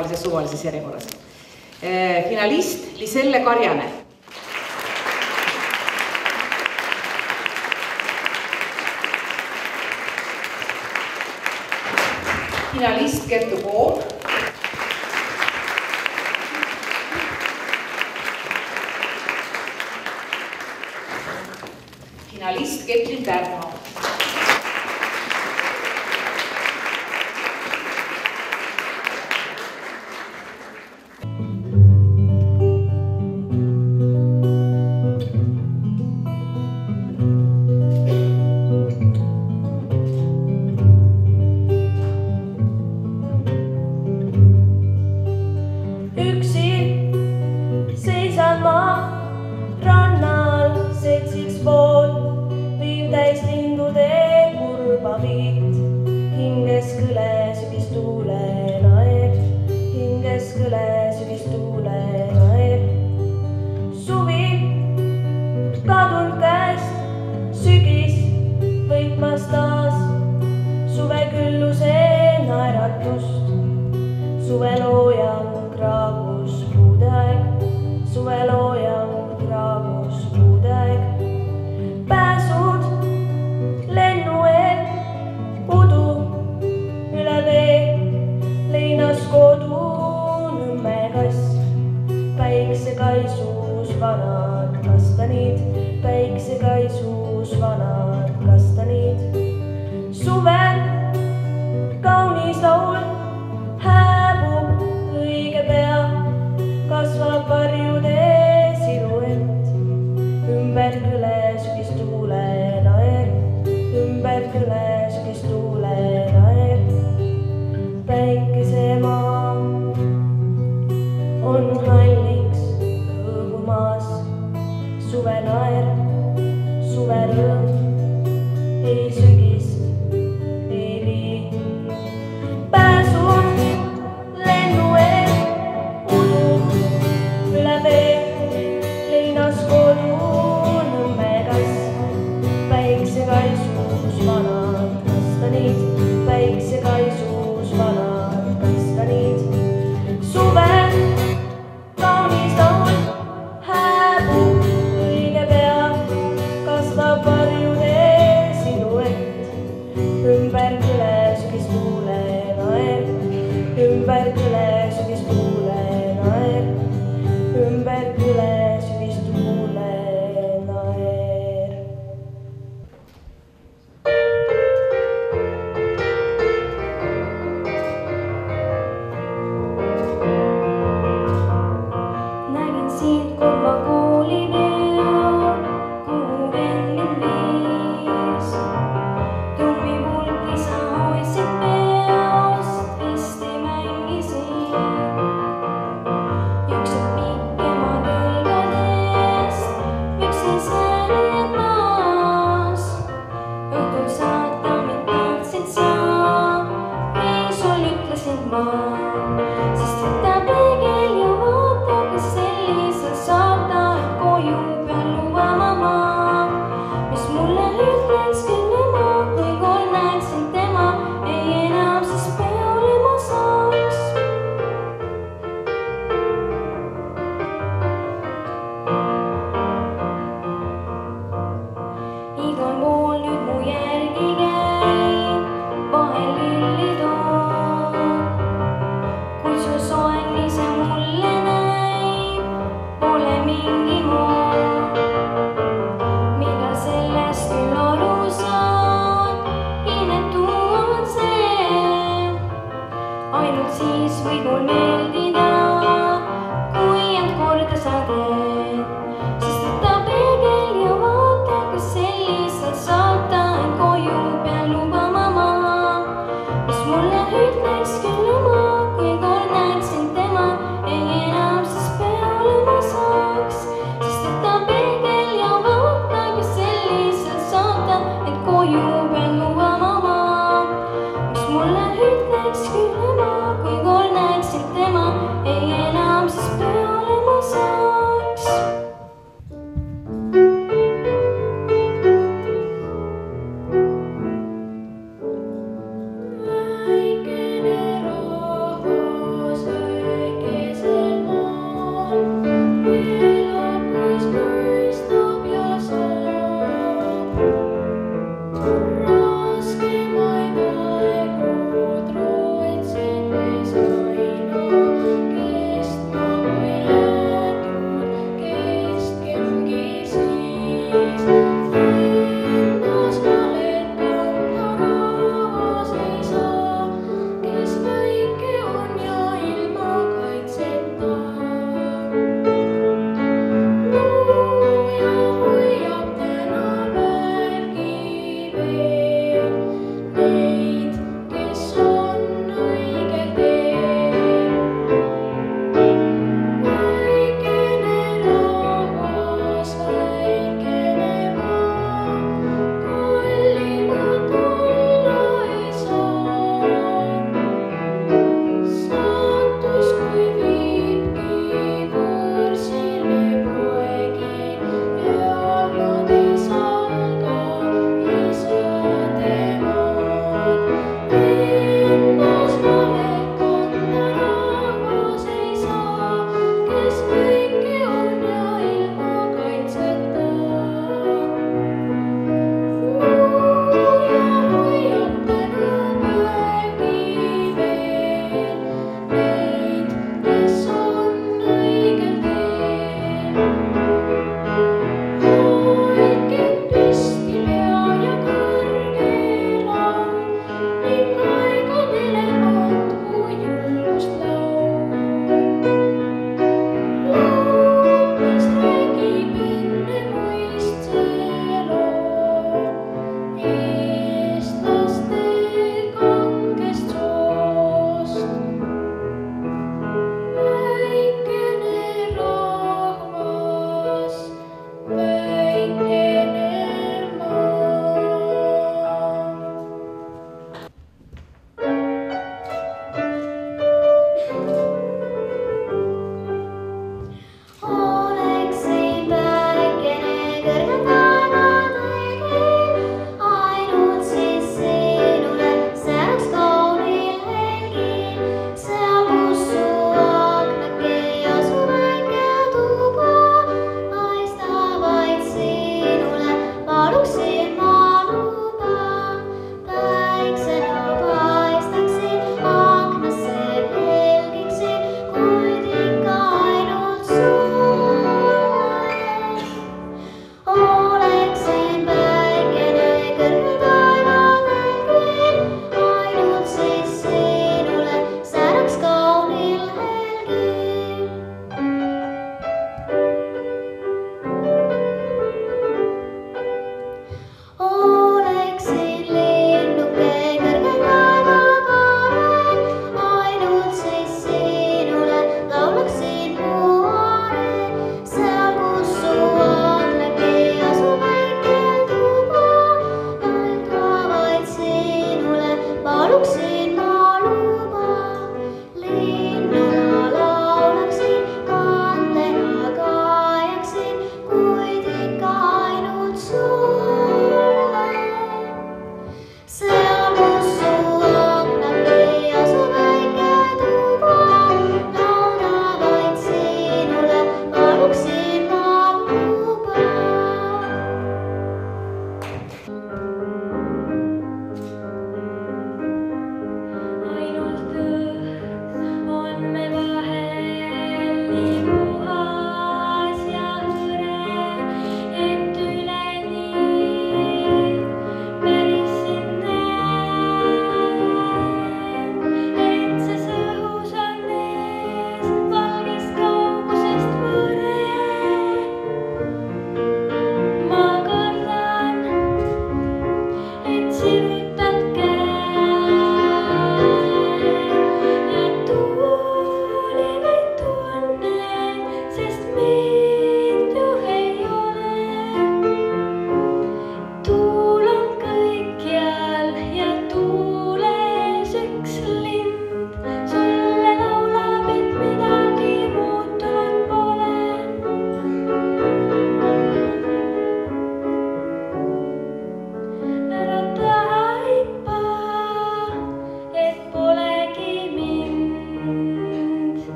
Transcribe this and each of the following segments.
tavalises suvalises järjekorras. Äh, finalist Liselle Karjane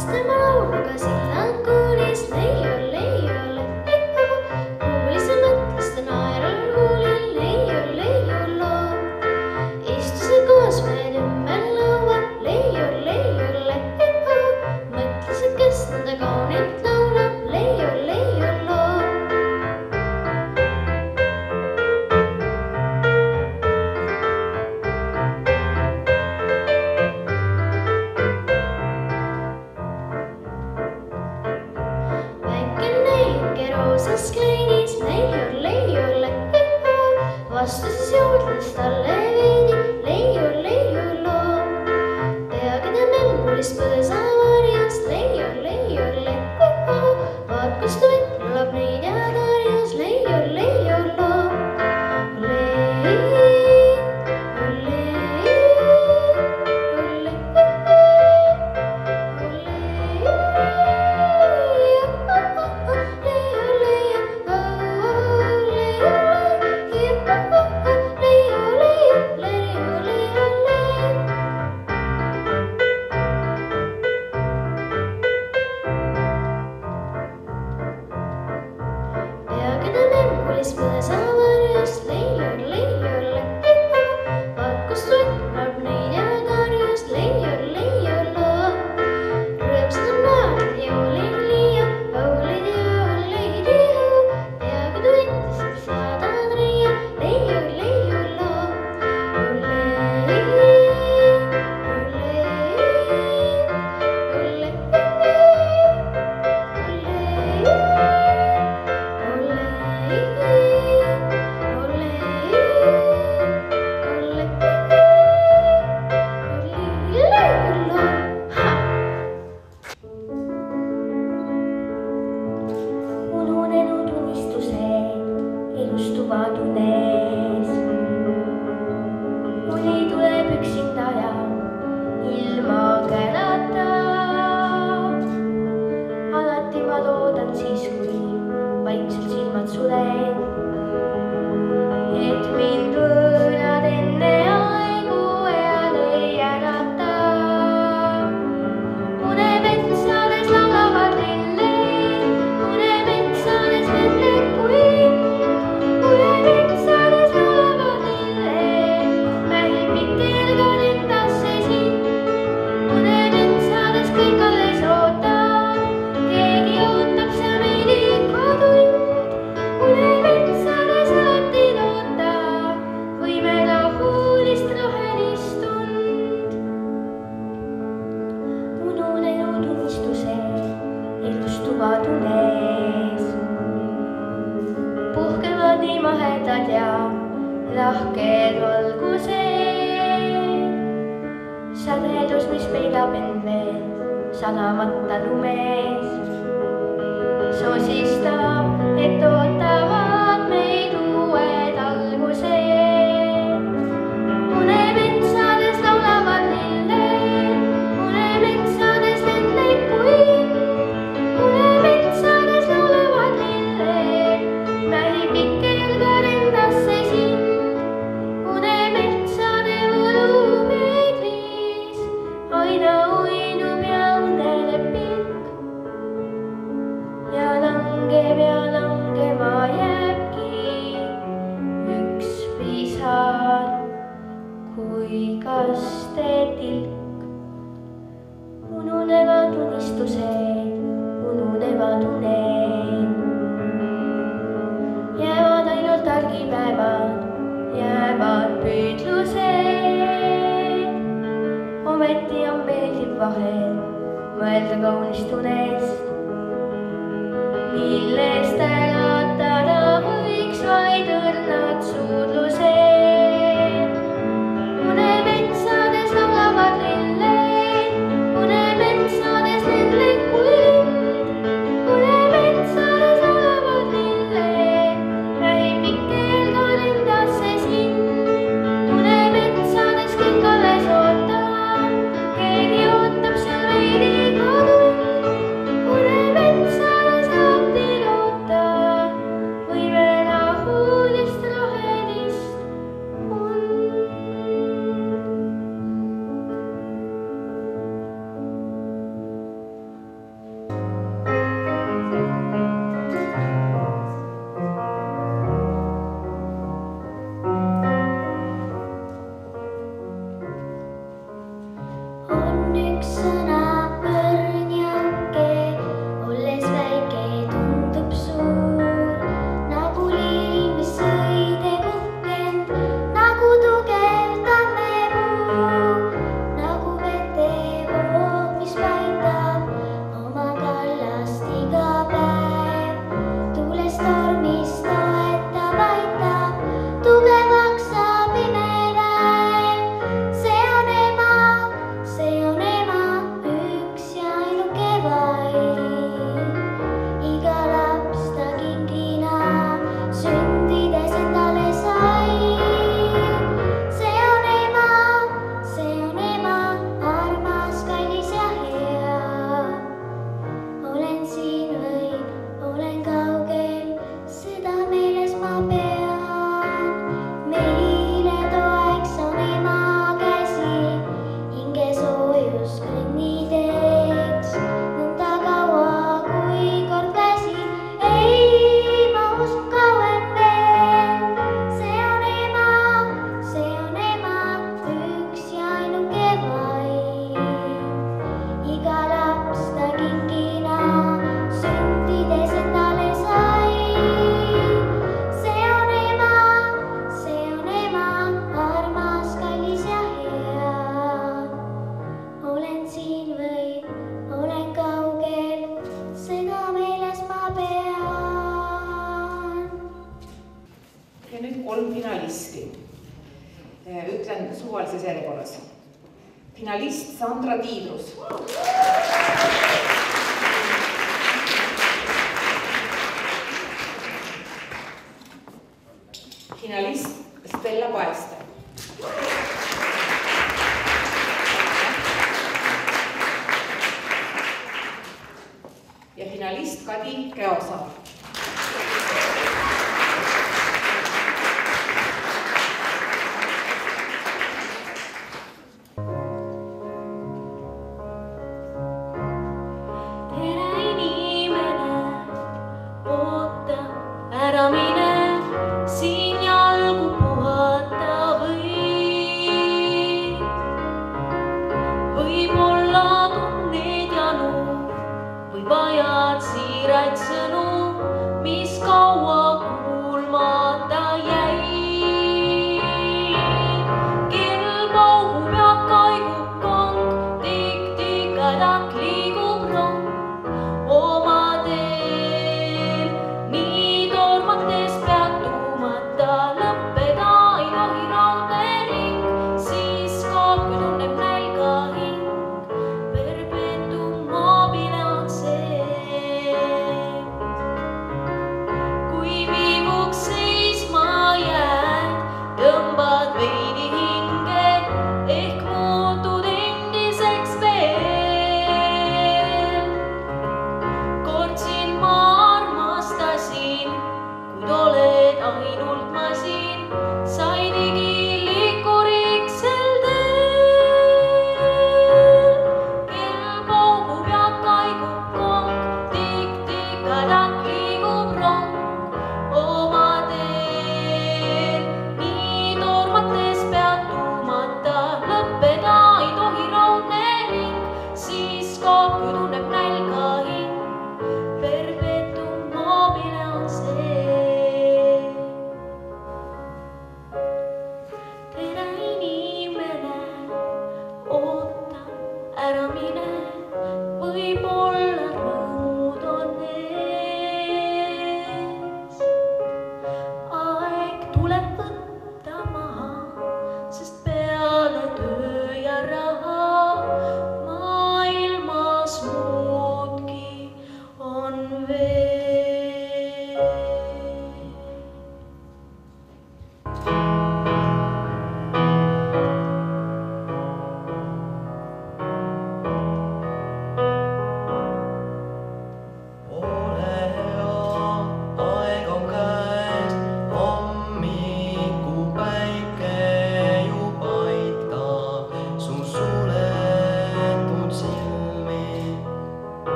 してもらうのが好き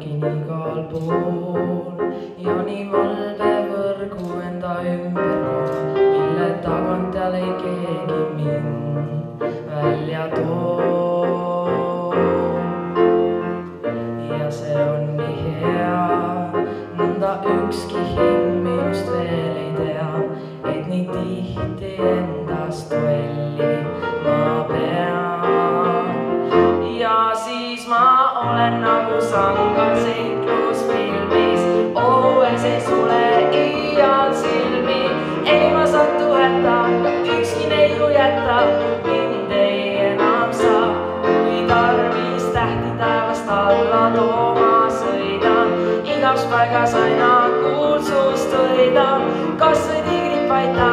kinik alból, Jani van right